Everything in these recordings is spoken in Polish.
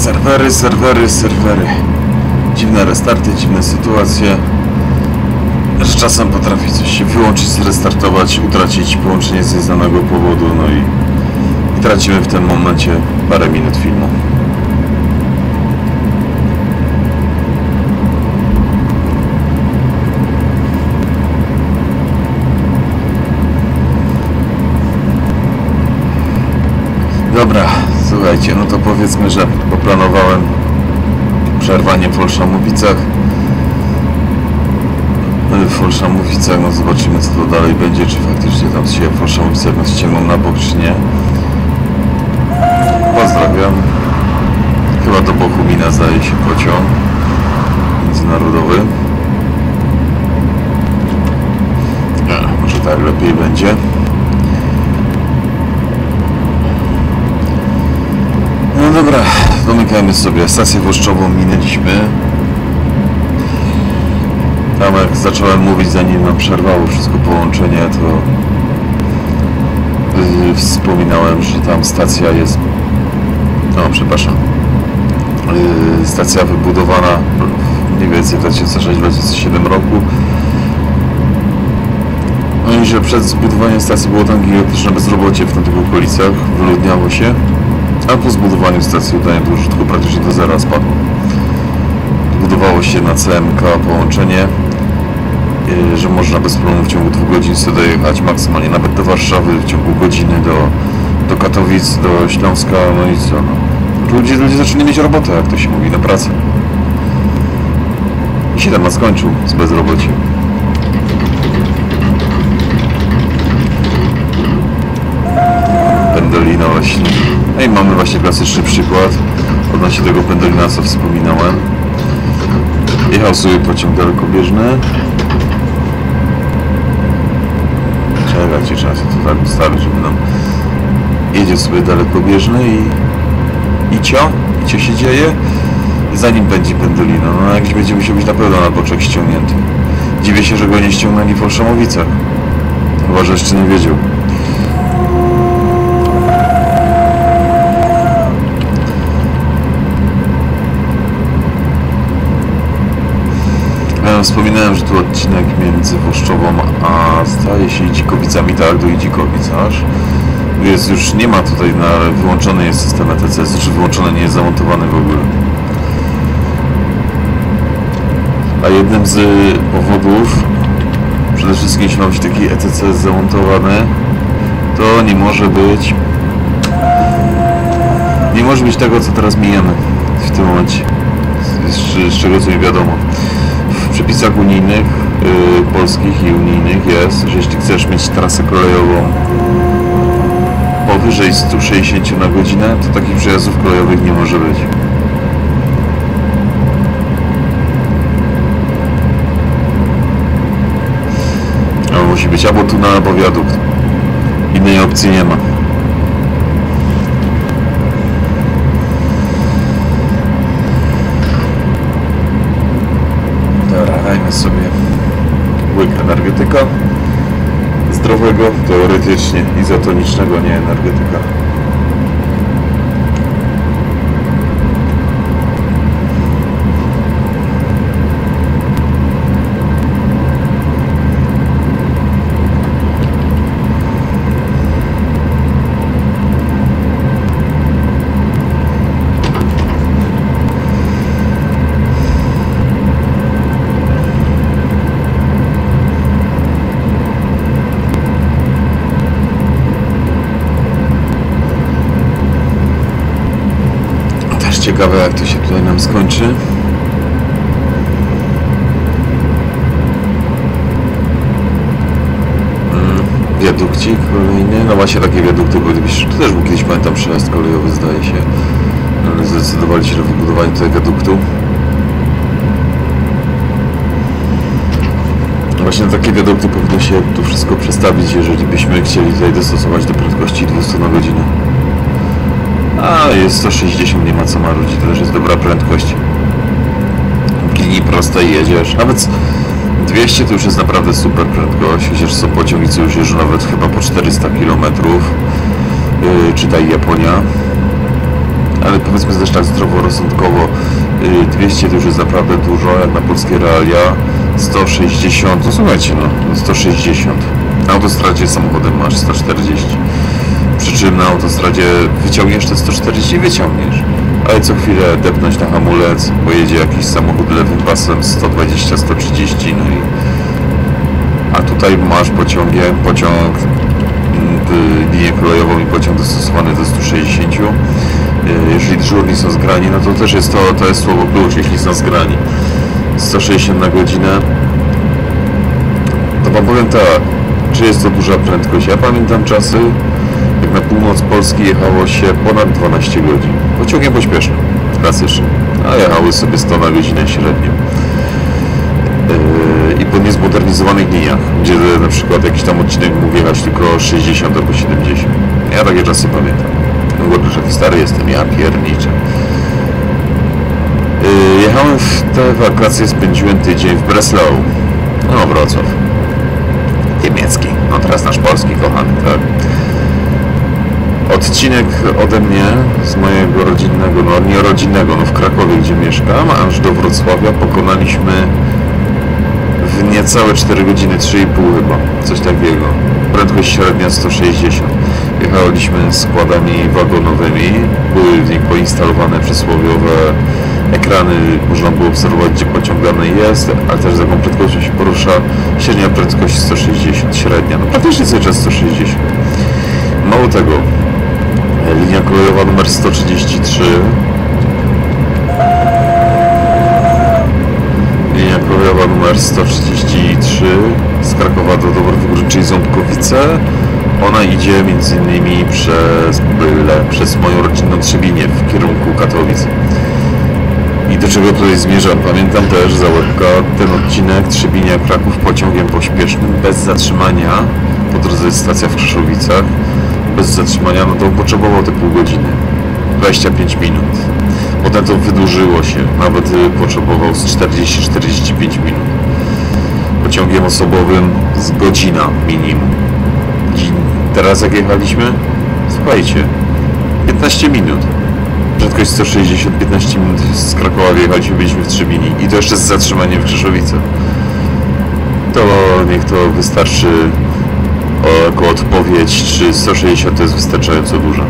serwery, serwery, serwery. Dziwne restarty, dziwne sytuacje. Że czasem potrafi coś się wyłączyć, zrestartować, utracić połączenie z nieznanego powodu, no i, i tracimy w tym momencie parę minut filmu. Dobra, słuchajcie, no to powiedzmy, że poplanowałem przerwanie w Olszamowicach. No, W Olszamowicach, no zobaczymy co to dalej będzie, czy faktycznie tam się w Olszamowicach nas ściągną na bok, czy nie. Pozdrawiam. Chyba do Bochumina zdaje się pociąg międzynarodowy. A, może tak lepiej będzie. No dobra, domykamy sobie stację włoszczową, minęliśmy. Tam jak zacząłem mówić, zanim nam przerwało wszystko połączenie, to yy, wspominałem, że tam stacja jest... No, przepraszam. Yy, stacja wybudowana mniej więcej w 2006-2007 roku. No i że przed zbudowaniem stacji było tam gigantyczne bezrobocie w tamtych okolicach, wyludniało się. A po zbudowaniu stacji udania do użytku praktycznie do zera spadło. Budowało się na CMK połączenie, yy, że można bez problemu w ciągu dwóch godzin sobie dojechać maksymalnie nawet do Warszawy, w ciągu godziny do, do Katowic, do Śląska, no i co. No. Ludzie, ludzie zaczęli mieć robotę, jak to się mówi, na pracę. I się temat skończył z bezrobociem. Pendolino właśnie. No i mamy właśnie klasyczny przykład odnośnie tego pendolina, co wspominałem. Jechał sobie pociąg dalekobieżny. Czekajcie, trzeba się to tak ustawić, żeby nam jedzie sobie dalekobieżny i i cio? I cio się dzieje? Zanim będzie pendolino, no jakiś będzie musiał być na pewno na boczek ściągnięty. Dziwię się, że go nie ściągnęli w Olszamowicach. Chyba, że jeszcze nie wiedział. Wspominałem, że tu odcinek między Włoszczową a staje się Idzikowicami, tak, do Idzikowic aż. Jest już, nie ma tutaj na, wyłączony jest system ETC, znaczy wyłączony nie jest zamontowany w ogóle. A jednym z powodów, przede wszystkim jeśli ma być taki ETC zamontowany, to nie może być nie może być tego, co teraz mijamy w tym momencie, z, z czego co mi wiadomo. Przepisach unijnych, yy, polskich i unijnych jest, że jeśli chcesz mieć trasę kolejową powyżej 160 na godzinę, to takich przejazdów kolejowych nie może być. Musi być albo tunel, albo wiadukt. Innej opcji nie ma. Dobra, dajmy sobie łyk energetyka zdrowego, teoretycznie izotonicznego, nie energetyka. Też ciekawe jak to się tutaj nam skończy. Mm, Wiadukcik kolejny, no właśnie takie wiadukty były, to też był kiedyś pamiętam przejazd kolejowy zdaje się, ale zdecydowali się na wybudowanie tego wiaduktu. No Właśnie takie wiadukty powinno się tu wszystko przestawić, jeżeli byśmy chcieli tutaj dostosować do prędkości 200 na godzinę. A jest 160, nie ma co marudzić, to też jest dobra prędkość. W linii prostej jedziesz, nawet 200 to już jest naprawdę super prędkość, chociaż są pociągi, co już jeżdżą nawet chyba po 400 km. Yy, czytaj Japonia. ale powiedzmy też tak zdroworozsądkowo, 200 to już jest naprawdę dużo, jak na polskie realia, 160, no słuchajcie, no, 160. Na autostradzie samochodem masz 140. Przy na autostradzie wyciągniesz te 140 wyciągniesz. Ale co chwilę depnąć na hamulec, bo jedzie jakiś samochód lewym pasem 120-130, no i... A tutaj masz pociągiem, pociąg mm, linię kolejową i pociąg dostosowany do 160. E, jeżeli dyżurni są zgrani, no to też jest to, to jest słowo klucz, jeśli są zgrani. 160 na godzinę. To wam powiem tak, czy jest to duża prędkość? Ja pamiętam czasy, północ Polski jechało się ponad 12 godzin. Pociągiem pośpiesznym, klasycznie. A jechały sobie 100 na godzinę średnio. Yy, I po niezmodernizowanych liniach, gdzie na przykład jakiś tam odcinek mógł jechać tylko 60 albo 70. Ja takie czasy pamiętam. Że taki stary jestem, ja pierniczę. Yy, jechałem w te wakacje, spędziłem tydzień w Breslau. No, Wrocław. Niemiecki. No teraz nasz polski, kochany, tak odcinek ode mnie z mojego rodzinnego, no nie rodzinnego, no w Krakowie, gdzie mieszkam, aż do Wrocławia pokonaliśmy w niecałe 4 godziny, 3,5 chyba, coś takiego. Prędkość średnia 160. Jechaliśmy składami wagonowymi, były w nich poinstalowane przysłowiowe ekrany, można było obserwować gdzie pociąg dany jest, ale też z jaką prędkością się porusza. Średnia prędkość 160, średnia, no praktycznie cały czas 160. Mało tego, linia kolejowa numer 133 linia kolejowa numer 133 z Krakowa do Dobrowgóry, czyli Ząbkowice. Ona idzie innymi przez Byle, przez moją rodzinną Trzebinie w kierunku Katowic. I do czego tutaj zmierzam? Pamiętam też za łebka ten odcinek Trzebinia Kraków pociągiem pośpiesznym bez zatrzymania. Po drodze jest stacja w Krzeszowicach bez zatrzymania, no to potrzebował te pół godziny. 25 minut. Potem to wydłużyło się, nawet y, potrzebował z 40-45 minut. Pociągiem osobowym z godzina minimum. I teraz jak jechaliśmy? Słuchajcie, 15 minut. Prędkość 160, 15 minut z Krakowa wyjechaliśmy, byliśmy w Trzebini i to jeszcze z zatrzymaniem w Krzeszowicach. To niech to wystarczy jako odpowiedź, czy 160 to jest wystarczająco dużo.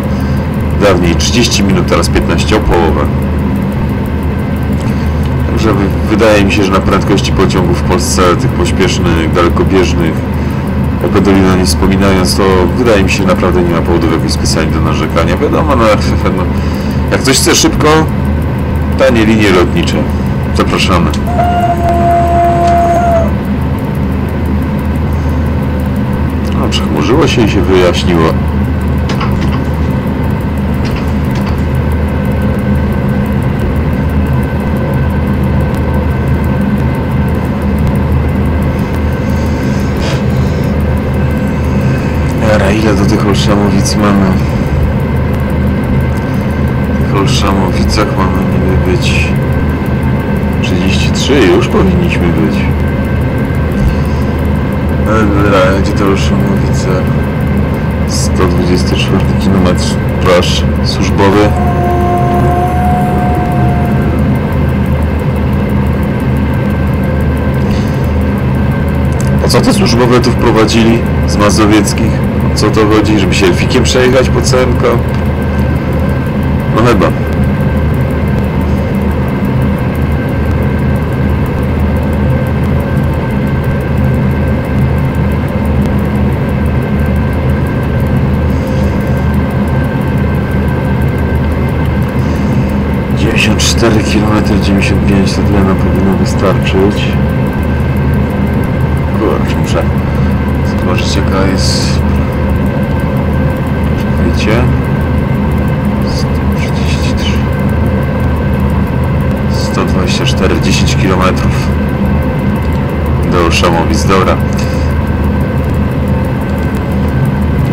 Dawniej 30 minut, teraz 15, o połowę. Także wydaje mi się, że na prędkości pociągów w Polsce, tych pośpiesznych, dalekobieżnych, o Gondolino nie wspominając, to wydaje mi się, że naprawdę nie ma powodów jakichś specjalnie do narzekania. Wiadomo, no, no, jak ktoś chce szybko, tanie linie lotnicze. Zapraszamy. Przechmurzyło się i się wyjaśniło. Jara, ile do tych Olszamowic mamy? W tych Olszamowicach mamy niby być 33, już powinniśmy być. Dobra, gdzie to Olszamowice? 124 km plaż służbowy. A co te służbowe tu wprowadzili z Mazowieckich? co to chodzi? Żeby się elfikiem przejechać po CMK? No chyba. 4 km 95 to nam powinno wystarczyć. Kurczę, muszę zobaczyć jaka jest... Czekajcie. 133 124, 10 km do Szamowic, dobra.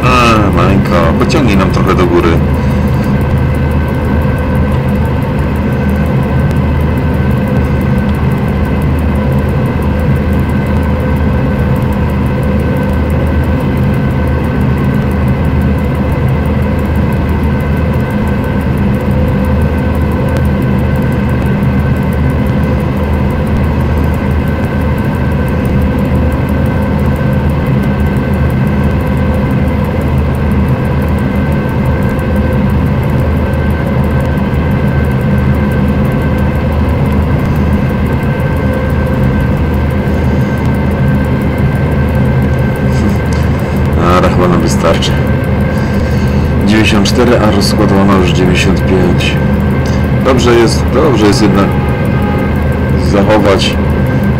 A, mańka, pociągnij nam trochę do góry. 94, a rozkładowana już 95. Dobrze jest, dobrze jest jednak zachować,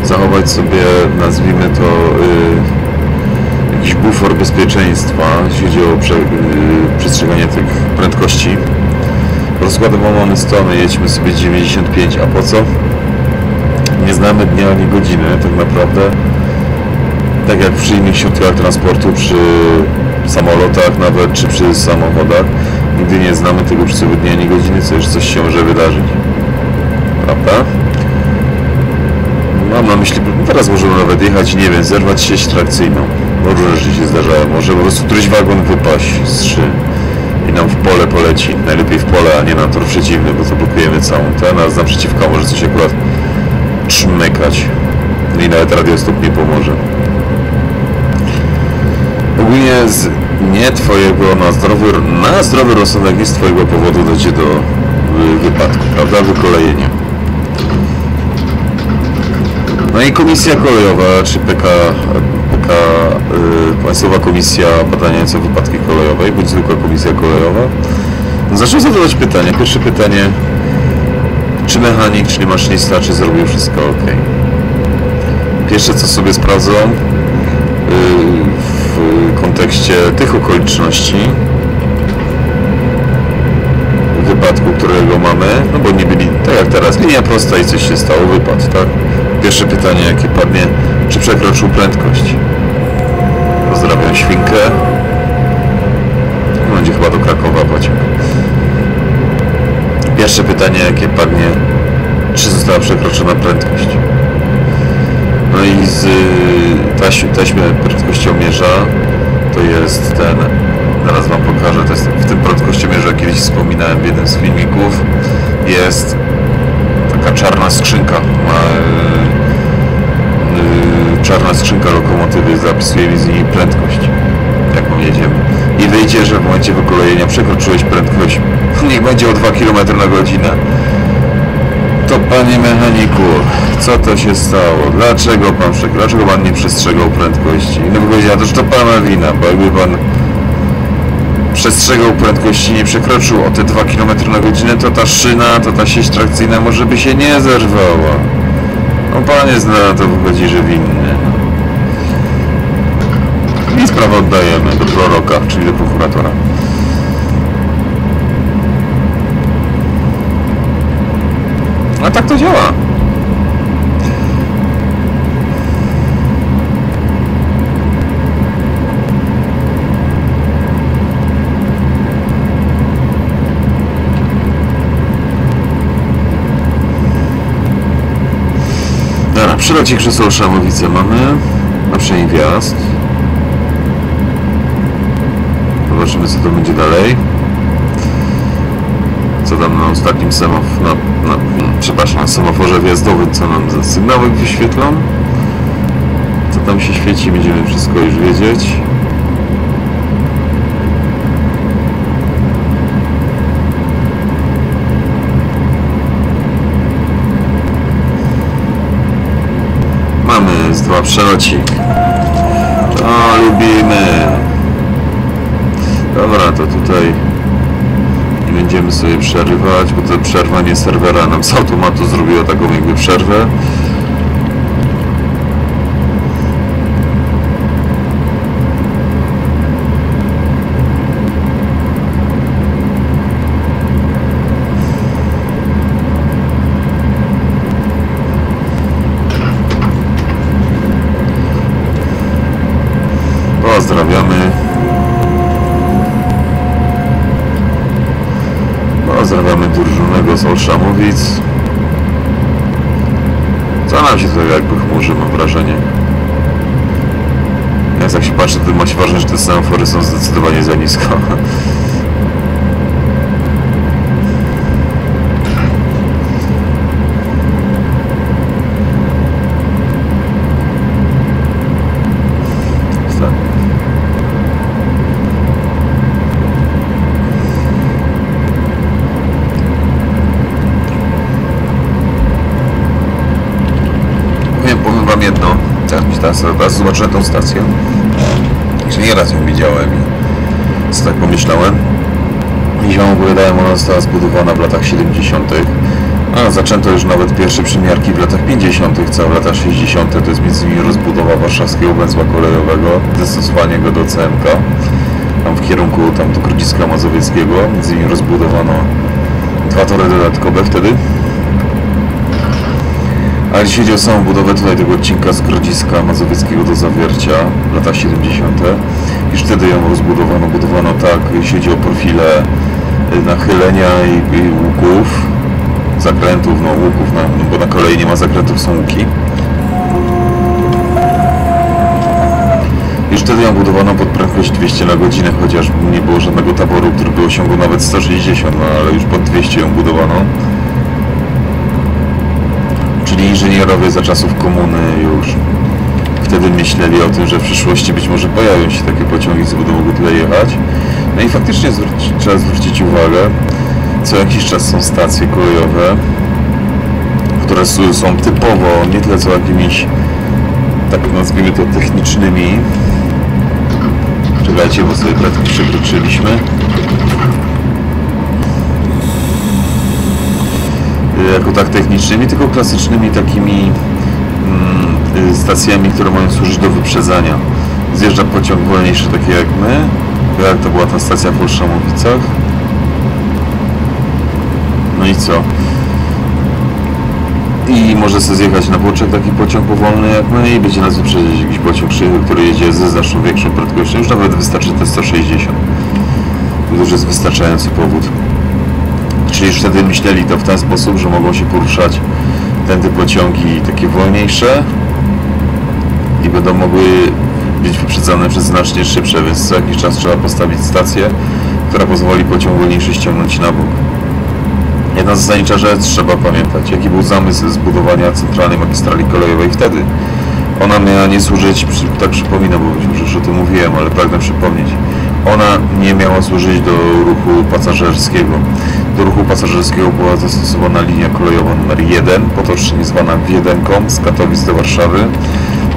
zachować sobie, nazwijmy to, yy, jakiś bufor bezpieczeństwa, jeśli chodzi o prze, yy, przestrzeganie tych prędkości. Rozładowany stony, jedźmy sobie 95, a po co? Nie znamy dnia ani godziny, tak naprawdę. Tak jak przy innych środkach transportu, przy samolotach nawet, czy przy samochodach, nigdy nie znamy tego sobie dnia ani godziny, co już coś się może wydarzyć. Prawda? Mam na myśli, teraz możemy nawet jechać, nie wiem, zerwać sieć trakcyjną. No różne rzeczy się zdarzają. Może po prostu któryś wagon wypaść z szy i nam w pole poleci. Najlepiej w pole, a nie na tor przeciwny, bo to blokujemy całą tę, a naprzeciwka może coś akurat czmykać. I nawet radiostop nie pomoże. Ogólnie z nie twojego na zdrowy, na zdrowy rozsądek nie z twojego powodu dojdzie do y, wypadku, prawda? Wykolejenia. No i Komisja Kolejowa, czy PK, PK y, Państwowa Komisja Badająca Wypadki Kolejowej, bądź zwykła Komisja Kolejowa, zaczął zadawać pytania. Pierwsze pytanie, czy mechanik, czyli maszynista, czy zrobił wszystko ok. Pierwsze co sobie sprawdzą kontekście tych okoliczności wypadku, którego mamy, no bo nie byli, tak jak teraz, linia prosta i coś się stało, wypadł, tak? Pierwsze pytanie jakie padnie, czy przekroczył prędkość? Pozdrawiam Świnkę. Będzie chyba do Krakowa pociąg. Pierwsze pytanie jakie padnie, czy została przekroczona prędkość? No i z taś, taśmy prędkościomierza jest ten, zaraz wam pokażę, to jest w tym prędkościomierzu, jak kiedyś wspominałem w jednym z filmików, jest taka czarna skrzynka. Ma, yy, czarna skrzynka lokomotywy zapisuje z niej prędkość, jaką jedziemy. I wyjdzie, że w momencie wykolejenia przekroczyłeś prędkość, niech będzie o 2 km na godzinę. To panie mechaniku, co to się stało? Dlaczego pan, dlaczego pan nie przestrzegał prędkości? No powiedział, to, że to pana wina, bo jakby pan przestrzegał prędkości, nie przekroczył o te 2 km na godzinę, to ta szyna, to ta sieć trakcyjna może by się nie zerwała. No panie zna, to wychodzi, że winny. I sprawę oddajemy do proroka, czyli do prokuratora. A tak to działa. Dobra, przylocie krzesło Szamowice mamy. Na przynajmniej wjazd. Zobaczymy co to będzie dalej. Co tam na ostatnim semaforze, na, na, przepraszam, na semaforze wjazdowym, co nam za sygnały wyświetlą. Co tam się świeci, będziemy wszystko już wiedzieć. Mamy z dwa przelocik. To lubimy. Dobra, to tutaj będziemy sobie przerywać, bo to przerwanie serwera nam z automatu zrobiło taką jakby przerwę. Pozdrawiamy. Pozdrawiamy Durżunego z Olszamowic. Co nam się tutaj jakby chmurzy, mam wrażenie. Więc jak się patrzy, to ma się wrażenie, że te semafory są zdecydowanie za nisko. Tak. Powiem, powiem wam jedno. Teraz zobaczyłem tą stację. Że nieraz ją widziałem i co tak pomyślałem. I ziom opowiadałem, ona została zbudowana w latach 70. A zaczęto już nawet pierwsze przymiarki w latach 50., co w latach 60. to jest innymi rozbudowa warszawskiego węzła kolejowego, dostosowanie go do CMK, tam w kierunku tam do Grodziska Mazowieckiego, innymi rozbudowano dwa tory dodatkowe wtedy. Ale jeśli chodzi o samą budowę tutaj tego odcinka z Grodziska Mazowieckiego do Zawiercia w latach 70. Już wtedy ją rozbudowano, budowano tak, jeśli chodzi o profile nachylenia i, i łuków, zakrętów, no łuków, na, no bo na kolei nie ma zakrętów, są łuki. Już wtedy ją budowano pod prędkość 200 na godzinę, chociaż nie było żadnego taboru, który by osiągał nawet 160, no ale już pod 200 ją budowano. Inżynierowie za czasów komuny już wtedy myśleli o tym, że w przyszłości być może pojawią się takie pociągi, co będą mogły tutaj jechać. No i faktycznie zwróci, trzeba zwrócić uwagę, co jakiś czas są stacje kolejowe, które są typowo nie tyle co jakimiś, tak nazwijmy to, technicznymi. Czekajcie, bo sobie prędko przekroczyliśmy. Jako tak technicznymi, tylko klasycznymi takimi mm, stacjami, które mają służyć do wyprzedzania. Zjeżdża pociąg wolniejszy, taki jak my. Jak to była ta stacja w Olszamowicach. No i co? I może sobie zjechać na boczek taki pociąg powolny jak my i będzie nas wyprzedzić jakiś pociąg szybki, który jedzie ze znacznie większą prędkością. Już nawet wystarczy te 160. To już jest wystarczający powód. Czyli już wtedy myśleli to w ten sposób, że mogą się poruszać tędy pociągi takie wolniejsze i będą mogły być wyprzedzane przez znacznie szybsze, więc co jakiś czas trzeba postawić stację, która pozwoli pociąg wolniejszy ściągnąć na bok. Jedna zasadnicza rzecz trzeba pamiętać, jaki był zamysł zbudowania centralnej magistrali kolejowej wtedy. Ona miała nie służyć, tak przypominam, bo być może już o tym mówiłem, ale pragnę przypomnieć. Ona nie miała służyć do ruchu pasażerskiego. Do ruchu pasażerskiego była zastosowana linia kolejowa numer 1, potocznie zwana Wiedenką z Katowic do Warszawy,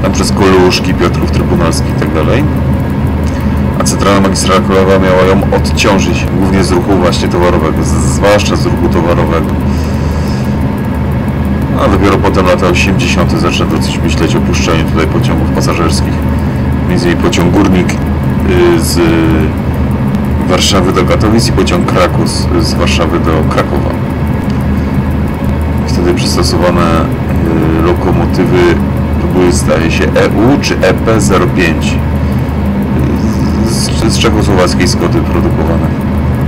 tam przez Koluszki, Piotrów Trybunalski itd. A centralna magistrala kolejowa miała ją odciążyć, głównie z ruchu właśnie towarowego, zwłaszcza z ruchu towarowego. A dopiero potem lata 80. zaczęto coś myśleć o puszczeniu tutaj pociągów pasażerskich. Między innymi pociąg Górnik z Warszawy do Katowic i pociąg Krakus z Warszawy do Krakowa. Wtedy przystosowane lokomotywy były zdaje się EU czy EP05 z, z czechosłowackiej Skody produkowane,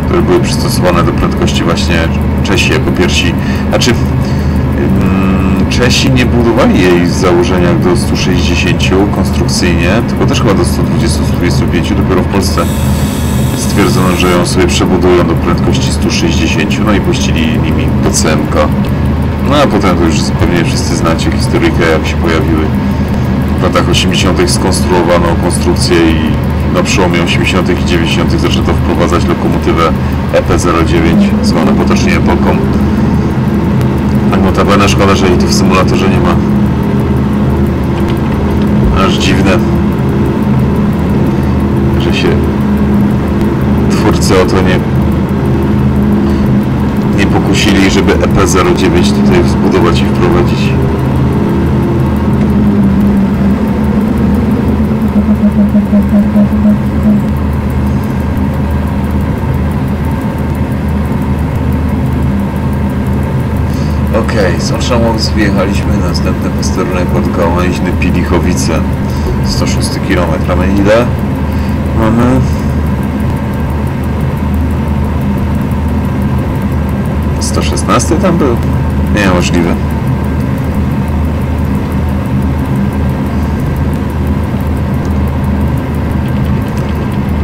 które były przystosowane do prędkości właśnie Czesi jako pierwsi. Znaczy mm, Czesi nie budowali jej z założenia do 160 konstrukcyjnie, tylko też chyba do 120-125. Dopiero w Polsce stwierdzono, że ją sobie przebudują do prędkości 160, no i puścili nimi do CMK. No a potem to już pewnie wszyscy znacie historykę, jak się pojawiły w latach 80. skonstruowano konstrukcję i na przełomie 80. i 90. zaczęto wprowadzać lokomotywę EP09, zwaną potocznie epoką. Tak notabene szkoda, że jej tu w symulatorze nie ma. Aż dziwne, że się twórcy o to nie nie pokusili, żeby EP09 tutaj zbudować i wprowadzić. Okej, okay, z Oszamowic wyjechaliśmy, następny posterunek podgałęźny Pilichowice 106 km, ile? Mamy 116 tam był? Nie, możliwe.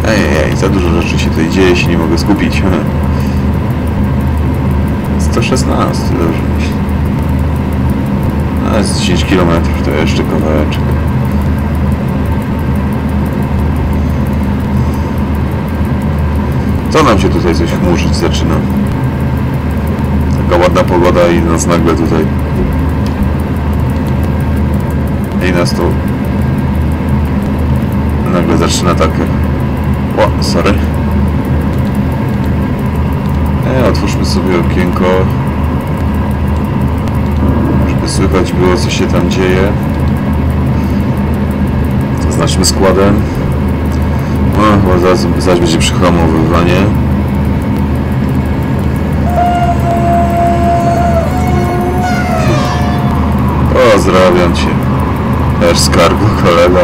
Ej, ej, za dużo rzeczy się tutaj dzieje, się nie mogę skupić. 116, dobrze myślę. A jest 10 km, to jeszcze kawałeczek. Co nam się tutaj coś chmurzyć zaczyna? Ładna pogoda i nas nagle tutaj i nas to nagle zaczyna takie o, sorry otwórzmy sobie okienko, żeby słychać było, co się tam dzieje. Zaznaczmy składem. No, chyba zaraz, zaraz będzie przyhamowywanie. Pozdrawiam Cię. Też skargu, kolega.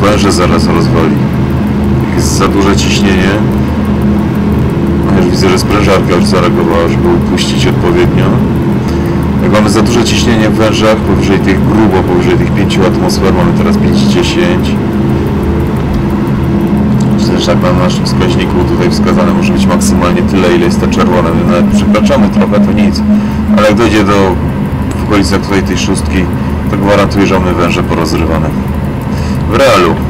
Węże zaraz rozwali. Jak jest za duże ciśnienie. Widzę, że sprężarka już zareagowała, żeby upuścić odpowiednio. Jak mamy za duże ciśnienie w wężach, powyżej tych grubo, powyżej tych 5 atmosfer, mamy teraz 5,10. Zresztą jak na naszym wskaźniku tutaj wskazane może być maksymalnie tyle, ile jest to czerwone. My nawet przekraczamy trochę, to nic. Ale jak dojdzie do w okolicach tutaj tej szóstki, to gwarantuję, że mamy węże porozrywane. W realu.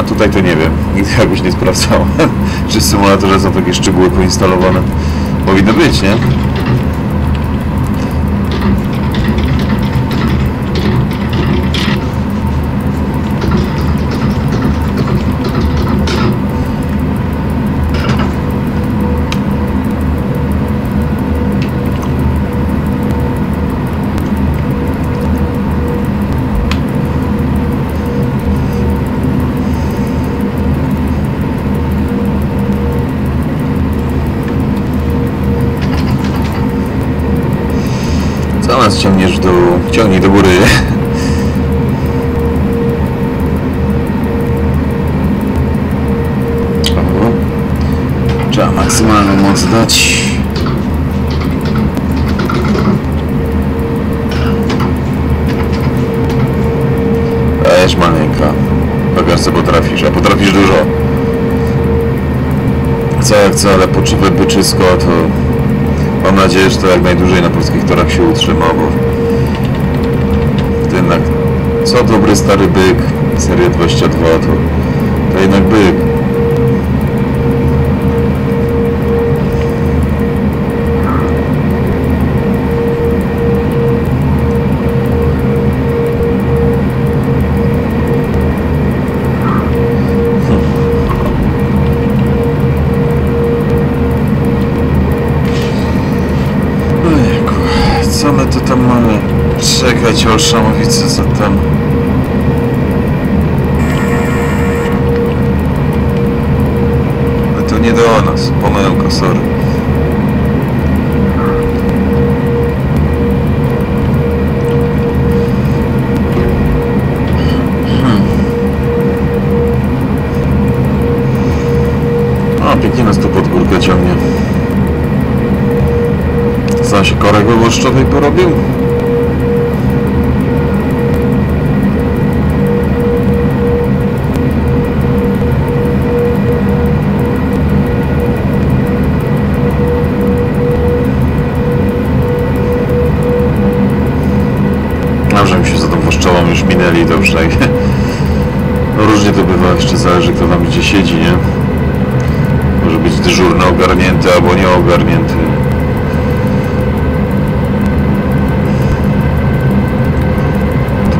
A tutaj to nie wiem. Nigdy jakoś nie sprawdzałem. Czy w symulatorze są takie szczegóły poinstalowane. Powinno być, nie? Nas ciągniesz dół? Ciągnij do góry. Trzeba maksymalną moc dać. Dajesz maleńka. Pokaż co potrafisz, a potrafisz dużo. Co jak co, ale poczuwe byczysko to Mam nadzieję, że to jak najdłużej na polskich torach się utrzyma, bo jednak co dobry stary byk, seria 22 to, to jednak byk. Albo nieogarnięty.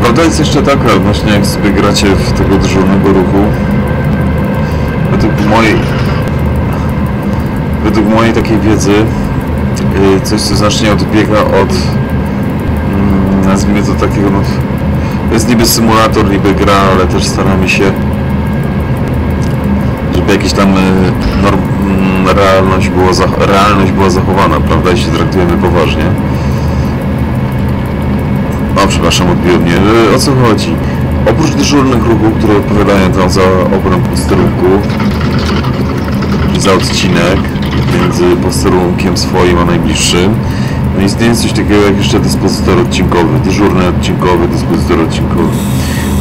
Prawda jest jeszcze taka, właśnie jak sobie gracie w tego dyżurnego ruchu, według mojej według mojej takiej wiedzy yy, coś co znacznie odbiega od mm, nazwijmy to takiego no, to jest niby symulator, niby gra, ale też staramy się żeby jakieś tam y, norm, realność, realność była zachowana, prawda, jeśli traktujemy poważnie. O, przepraszam, odbiło mnie. E, O co chodzi? Oprócz dyżurnych ruchów, które odpowiadają tam za obręb posterunku, za odcinek między posterunkiem swoim a najbliższym, no istnieje coś takiego jak jeszcze dyspozytor odcinkowy, dyżurny odcinkowy, dyspozytor odcinkowy.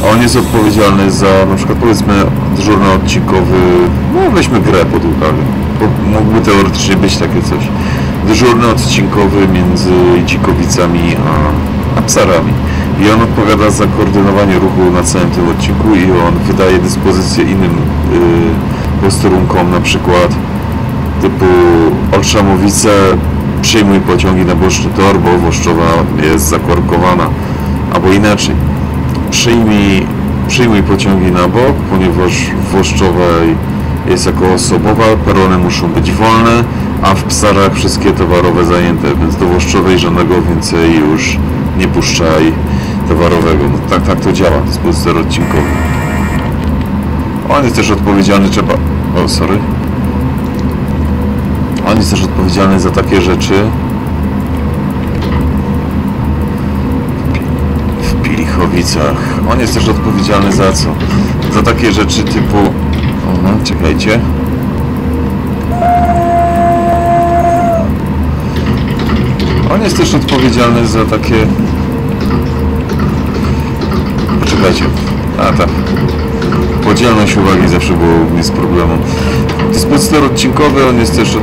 A on jest odpowiedzialny za, na przykład powiedzmy, dyżurny odcinkowy, no weźmy grę pod uwagę, mógłby teoretycznie być takie coś. Dyżurny odcinkowy między Dzikowicami a, a Psarami. i on odpowiada za koordynowanie ruchu na całym tym odcinku i on wydaje dyspozycję innym yy, posterunkom, na przykład typu Olszamowice przyjmuj pociągi na boczny tor, bo Włoszczowa jest zakorkowana, albo inaczej przyjmij, przyjmuj pociągi na bok, ponieważ w Włoszczowej jest jako osobowa, perony muszą być wolne, a w Psarach wszystkie towarowe zajęte, więc do Włoszczowej żadnego więcej już nie puszczaj towarowego. No, tak, tak to działa, to jest poster odcinkowy. On jest też odpowiedzialny, trzeba... O, sorry. On jest też odpowiedzialny za takie rzeczy. W Pilichowicach. On jest też odpowiedzialny za co? Za takie rzeczy typu... Aha, czekajcie. On jest też odpowiedzialny za takie... Poczekajcie. A tak. Podzielność uwagi zawsze było bez problemu. To jest podster odcinkowy, on jest też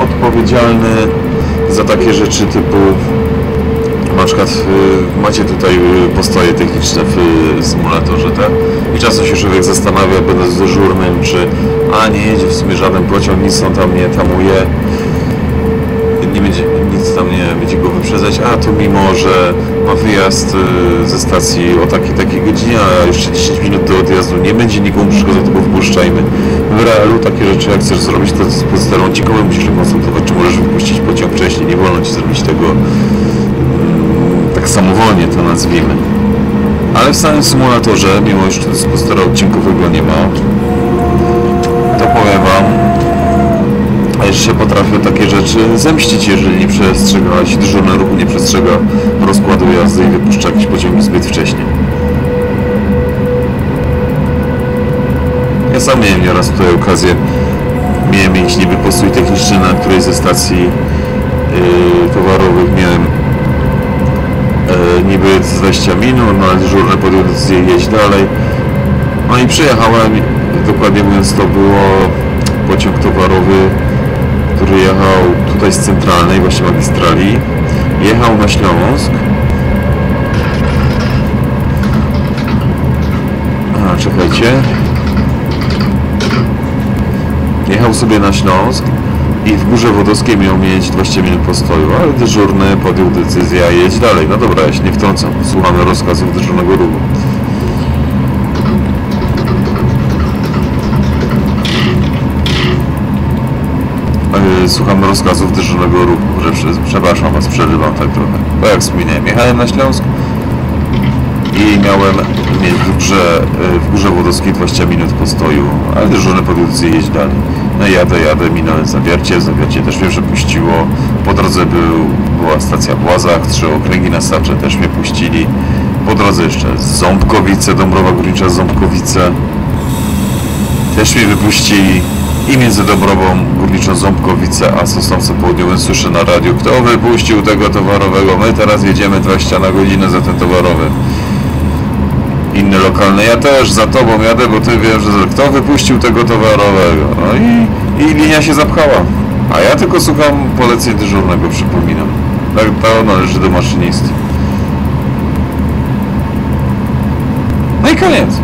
odpowiedzialny za takie rzeczy typu na przykład y, macie tutaj y, postoje techniczne w y, symulatorze, tak? I czasem się człowiek zastanawia, będąc dyżurnym, czy a nie jedzie w sumie żaden pociąg, nic on tam nie tamuje, nie będzie, nic tam nie będzie go wyprzedzać, a tu mimo, że ma wyjazd ze stacji o takiej takiej godzinie, a jeszcze 10 minut do odjazdu nie będzie nikomu przeszkadzał, tylko wpuszczajmy. W realu takie rzeczy, jak chcesz zrobić to z podsterą ciekawe, musisz konsultować, czy możesz wypuścić pociąg wcześniej, nie wolno ci zrobić tego tak samowolnie to nazwijmy. Ale w samym symulatorze, mimo że dyspozytora odcinkowego nie ma, to powiem Wam, jeszcze potrafią takie rzeczy zemścić, jeżeli nie przestrzega, jeśli dyżurny ruchu nie przestrzega rozkładu jazdy i wypuszcza jakieś pociągi zbyt wcześnie. Ja sam miałem nieraz tutaj okazję, miałem mieć niby postój techniczny na której ze stacji yy, towarowych miałem niby 20 minut, no ale dyżurny podjął decyzję jeść dalej. No i przyjechałem, dokładnie mówiąc to było pociąg towarowy, który jechał tutaj z centralnej, właśnie magistrali. Jechał na Śląsk. A, czekajcie. Jechał sobie na Śląsk i w Górze Wodowskiej miał mieć 20 minut postoju, ale dyżurny podjął decyzję, a jedź dalej. No dobra, ja się nie wtrącam. Słuchamy rozkazów dyżurnego ruchu. E, słuchamy rozkazów dyżurnego ruchu, że przepraszam Was, przerywam tak trochę. Bo jak wspomniałem, jechałem na Śląsk i miałem w Górze, e, w Górze Wodowskiej 20 minut postoju, ale podjął decyzję jeść dalej. No jadę, jadę, minąłem Zawiercie, Zawiercie też mnie przepuściło. Po drodze był, była stacja w Łazach, trzy okręgi na Sacze też mnie puścili. Po drodze jeszcze Ząbkowice, Dąbrowa Górnicza, Ząbkowice. Też mnie wypuścili. I między Dobrową Górniczą Ząbkowice a Sosnowcem Południowym słyszę na radiu, kto wypuścił tego towarowego. My teraz jedziemy 20 na godzinę za ten towarowy inny lokalny. Ja też za tobą jadę, bo ty wiem, że kto wypuścił tego towarowego. No i, i linia się zapchała. A ja tylko słucham poleceń dyżurnego, przypominam. Tak, to należy do maszynisty. No i koniec.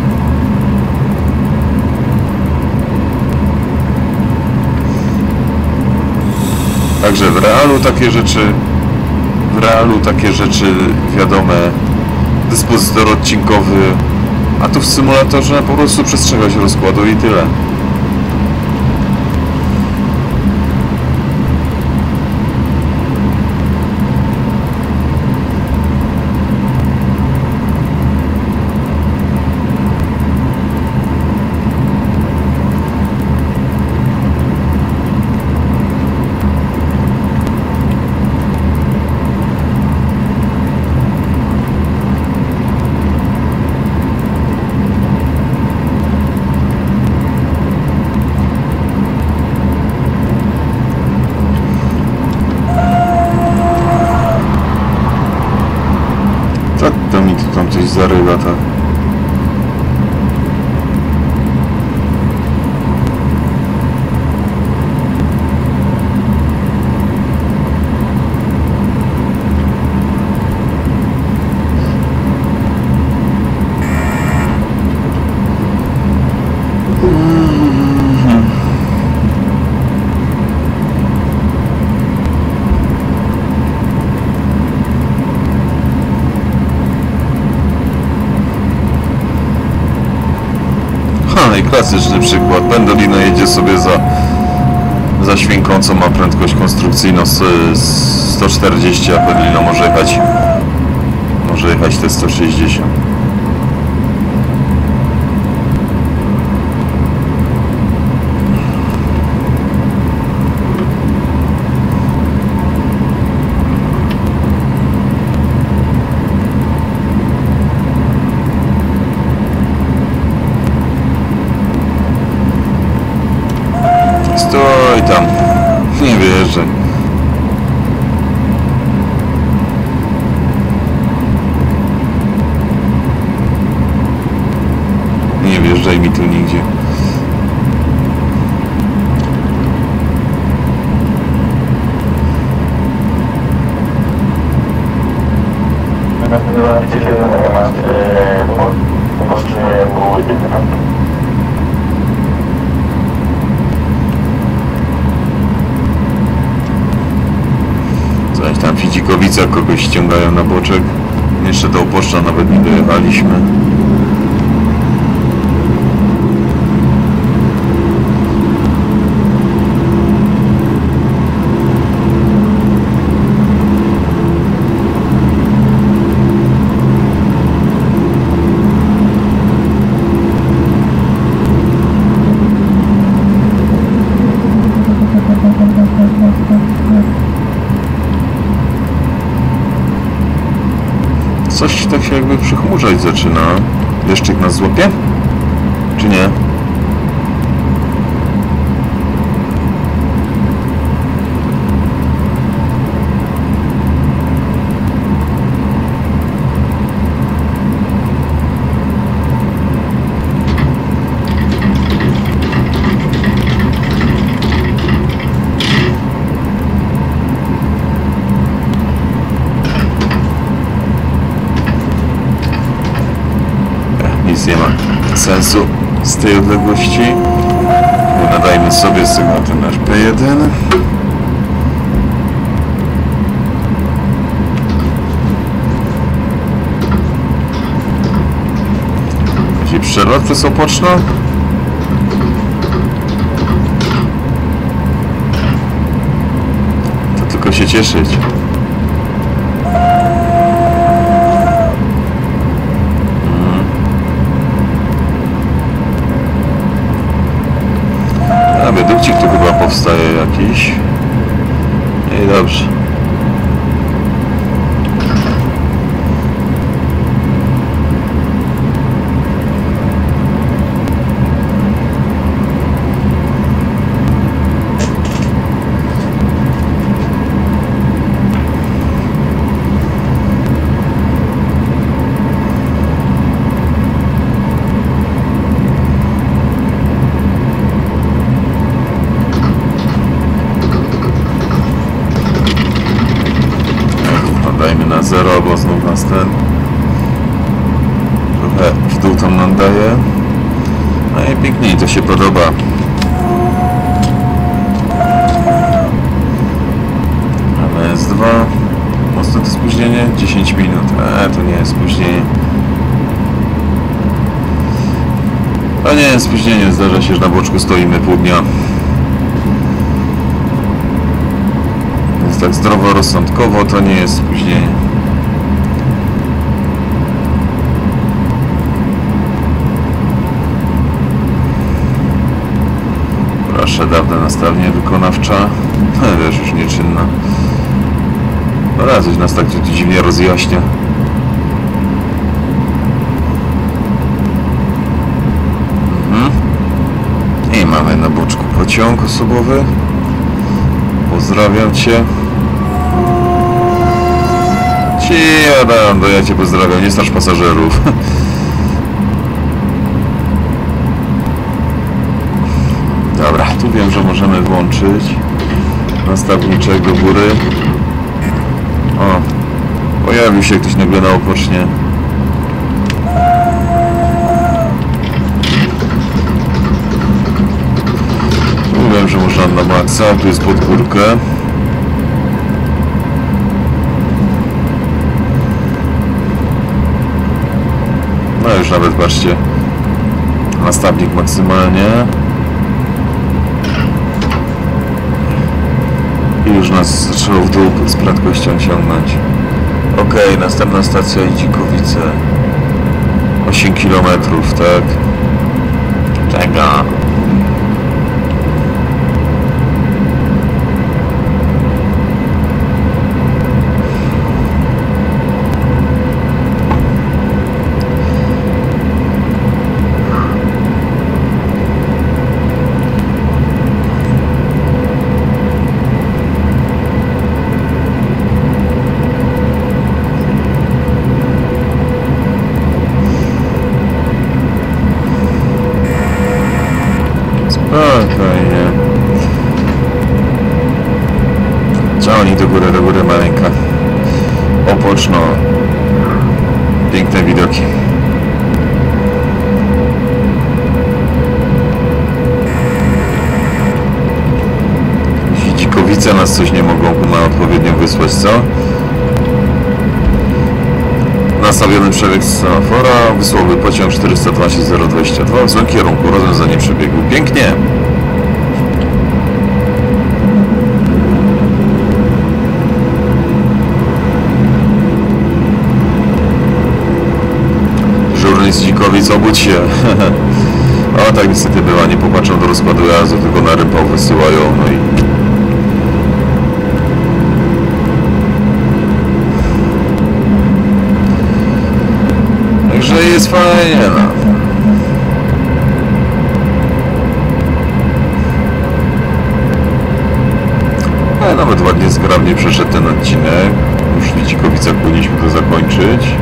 Także w realu takie rzeczy, w realu takie rzeczy wiadome dyspozytor odcinkowy, a tu w symulatorze po prostu przestrzegać rozkładu i tyle. zarywa ta No i klasyczny przykład. Pendolino jedzie sobie za, za świnką, co ma prędkość konstrukcyjną z, z 140, a Pendolino może jechać może jechać te 160. Stój tam. Nie wierzę. Nie wjeżdżaj mi tu nigdzie. Coś tam w Fidzikowicach kogoś ściągają na boczek. Jeszcze do Oposzcza nawet nie dojechaliśmy. Coś tak się jakby przychmurzać zaczyna. Deszczyk nas złapie? Czy nie? Nic nie ma sensu z tej odległości. Nadajmy sobie sygnał ten nasz P1. Jakiś przelot przez Opoczno? To tylko się cieszyć. Powstaje jakiś. I dobrze. Dajmy na zero, bo ten trochę w dół tam nam daje. No i piękniej, to się podoba. Mamy S2. Mocne to spóźnienie? 10 minut. E, to nie jest spóźnienie. To nie jest spóźnienie, zdarza się, że na boczku stoimy pół dnia. Więc tak zdroworozsądkowo to nie jest spóźnienie. Proszę, dawna nastawnia wykonawcza. No, wiesz, już nieczynna. No, coś nas tak dziwnie rozjaśnia. Mhm. I mamy na boczku pociąg osobowy. Pozdrawiam Cię. Ci, Adam, bo ja Cię pozdrawiam, nie strasz pasażerów. możemy włączyć nastawniczek do góry. O, pojawił się ktoś nagle na opocznie. Mówiłem, że można na maksa, tu jest pod górkę. No już nawet patrzcie, Nastawnik maksymalnie. I już nas zaczęło w dół z prędkością ciągnąć. Okej, następna stacja Idzikowice. 8 km, tak? Czeka. Góry maleńka. Opoczno. Piękne widoki. Dzikowice nas coś nie mogą na odpowiednio wysłać, co? Nastawiony przebieg semafora, wysłałby pociąg 412-022 w złym kierunku, rozwiązanie przebiegu. Pięknie! Dzikowic, obudź się! o, tak niestety bywa, nie popatrzą do rozkładu jazdy, tylko na rypał wysyłają, no i... Także jest fajnie, no. Ale nawet ładnie zgrabnie przeszedł ten odcinek. Już w Dzikowicach powinniśmy to zakończyć.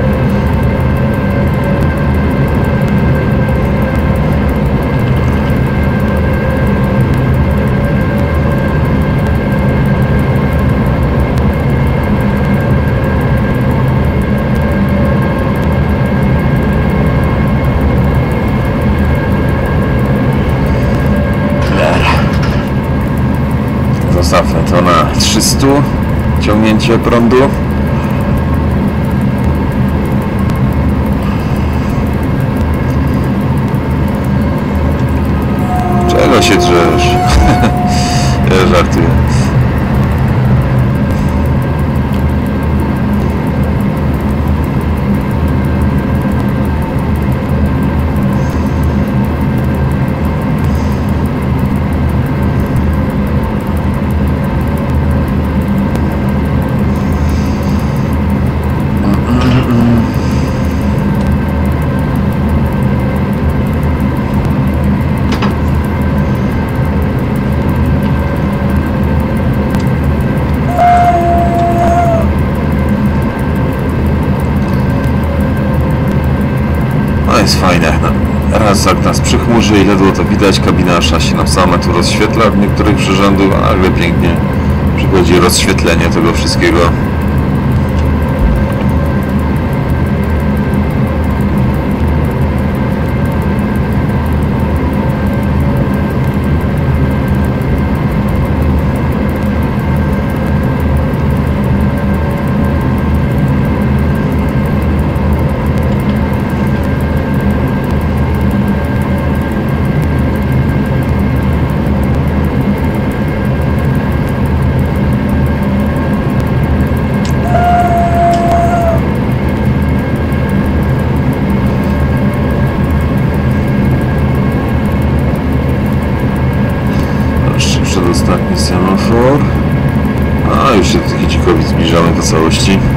Zostawmy to na 300 ciągnięcie prądu. Czego się drzesz? ja żartuję. No jest fajne. No, raz jak nas przychmurzy i ledwo to kabina szasi nam same tu rozświetla w niektórych przyrządów, a nagle pięknie przychodzi rozświetlenie tego wszystkiego. Całości.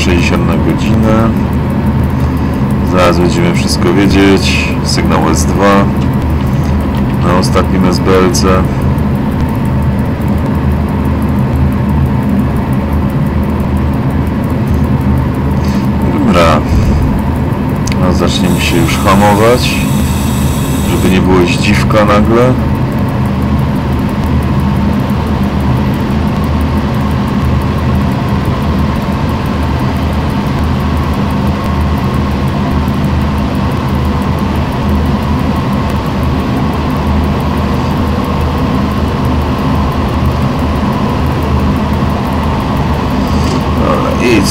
60 na godzinę. Zaraz będziemy wszystko wiedzieć. Sygnał S2 na ostatnim SBLC. Dobra. A zaczniemy się już hamować, żeby nie było dziwka nagle.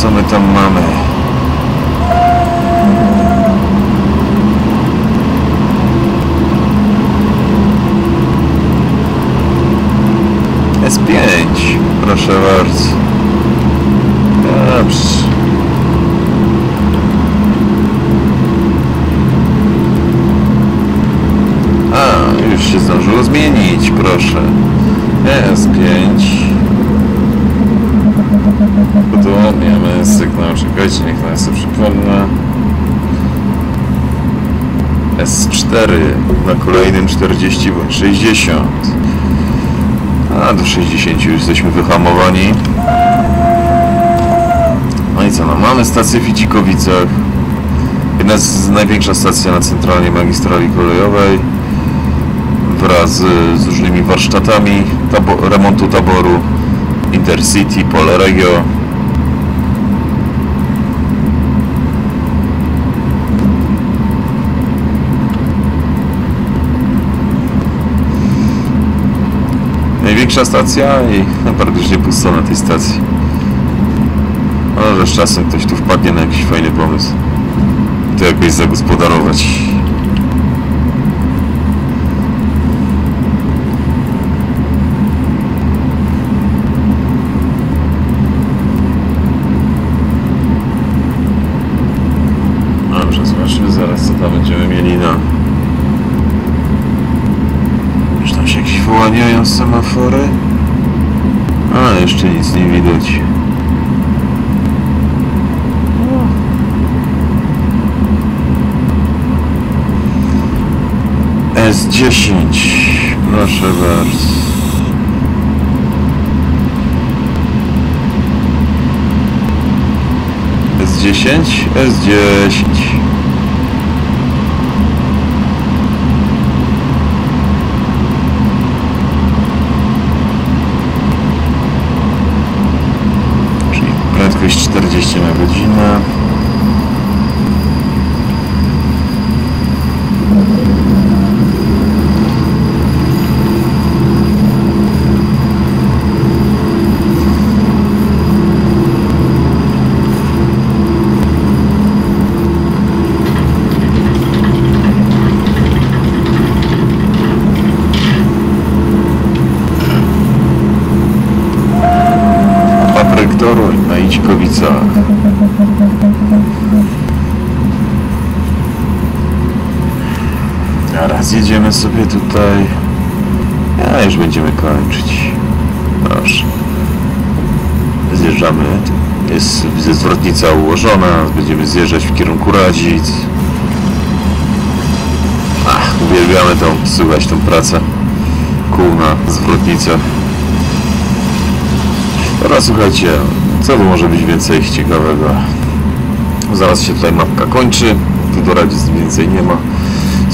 Dobra, I co my tam mamy? S5, proszę bardzo. Dobrze. A, już się zdążyło zmienić, proszę. S5. Udowadniamy sygnał, czekajcie, niech nas sobie przypomnę. S4 na kolejnym 40 bądź 60. A do 60 już jesteśmy wyhamowani. No i co, no mamy stację w Fidzikowicach. Jedna z największa stacja na centralnej magistrali kolejowej wraz z, różnymi warsztatami tabo remontu taboru Intercity, Polregio. Największa stacja i praktycznie pusto na tej stacji. Może z czasem ktoś tu wpadnie na jakiś fajny pomysł. To jakoś zagospodarować. Dobrze, zobaczymy zaraz co tam będziemy mieli na... Już tam się jakieś wyłaniają semafory? A, widać. S10, proszę bardzo. S10, S10. Czyli prędkość 40 na godzinę. Papryk Toruń na Ićkowicach. Jedziemy sobie tutaj. A już będziemy kończyć. Proszę. Zjeżdżamy. Jest zwrotnica ułożona. Będziemy zjeżdżać w kierunku Radzic. Ach, uwielbiamy tą, słuchać tą pracę. Kół na zwrotnicach. Dobra, słuchajcie, co tu może być więcej ciekawego? Zaraz się tutaj mapka kończy, tu do Radzic więcej nie ma.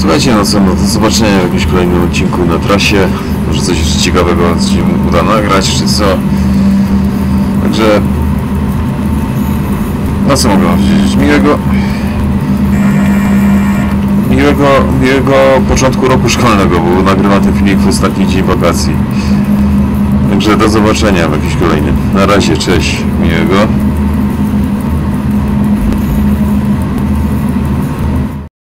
Słuchajcie, no co, no do zobaczenia w jakimś kolejnym odcinku na trasie. Może coś jeszcze ciekawego się uda nagrać, czy co. Także... No co mogę wam powiedzieć? Miłego... Miłego, miłego początku roku szkolnego, bo nagrywam ten filmik w ostatni dzień wakacji. Także do zobaczenia w jakimś kolejnym. Na razie, cześć, miłego.